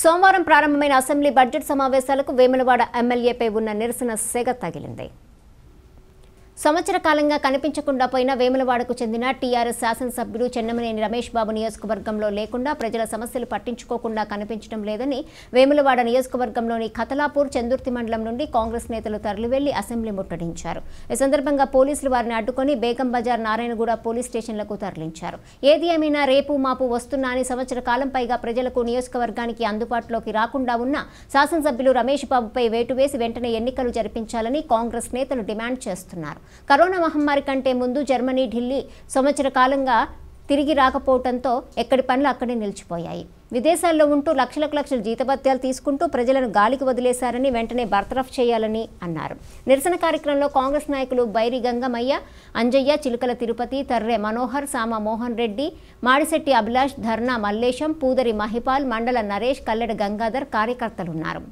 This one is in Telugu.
సోమవారం ప్రారంభమైన అసెంబ్లీ బడ్జెట్ సమావేశాలకు వేములవాడ ఎమ్మెల్యేపై ఉన్న నిరసన సెగ తగిలింది. సంవత్సర కాలంగా కనిపించకుండా పోయిన వేములవాడకు చెందిన టీఆర్ఎస్ శాసనసభ్యుడు చెన్నమనేని రమేష్ బాబు నియోజకవర్గంలో లేకుండా ప్రజల సమస్యలు పట్టించుకోకుండా కనిపించడం లేదని వేములవాడ నియోజకవర్గంలోని ఖతలాపూర్ చందుర్తి మండలం నుండి కాంగ్రెస్ నేతలు తరలివెళ్ళి అసెంబ్లీ ముట్టడించారు. ఈ సందర్భంగా పోలీసులు వారిని అడ్డుకొని బేగం బజార్ నారాయణగూడ పోలీస్ స్టేషన్లకు తరలించారు. ఏది ఏమైనా రేపు మాపు వస్తున్నా అని సంవత్సర కాలం పైగా ప్రజలకు నియోజకవర్గానికి అందుబాటులోకి రాకుండా ఉన్న శాసనసభ్యులు రమేష్ బాబుపై వేటు వేసి వెంటనే ఎన్నికలు జరిపించాలని కాంగ్రెస్ నేతలు డిమాండ్ చేస్తున్నారు. కరోనా మహమ్మారి కంటే ముందు జర్మనీ ఢిల్లీ సంవత్సర కాలంగా తిరిగి రాకపోవడంతో ఎక్కడి పనులు అక్కడే నిలిచిపోయాయి. విదేశాల్లో ఉంటూ లక్షలకు లక్షల జీతభత్యాలు తీసుకుంటూ ప్రజలను గాలికి వదిలేశారని వెంటనే బర్తరఫ్ చేయాలని అన్నారు. నిరసన కార్యక్రమంలో కాంగ్రెస్ నాయకులు బైరి గంగమయ్య అంజయ్య చిలుకల తిరుపతి తర్రె మనోహర్ సామ మోహన్ రెడ్డి మాడిశెట్టి అభిలాష్ ధర్నా మల్లేశం పూదరి మహిపాల్ మండల నరేష్ కల్లెడ గంగాధర్ కార్యకర్తలున్నారు.